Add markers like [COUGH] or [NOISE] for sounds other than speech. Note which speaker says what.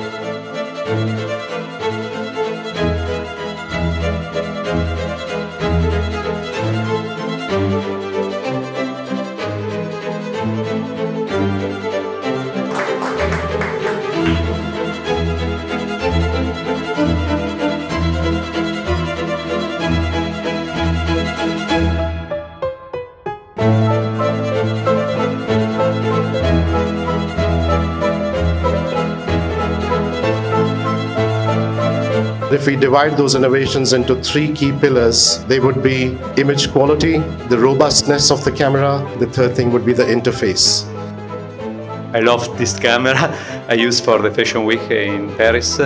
Speaker 1: Música If we divide those innovations into three key pillars, they would be image quality, the robustness of the camera, the third thing would be the interface.
Speaker 2: I love this camera [LAUGHS] I use for the Fashion Week in Paris.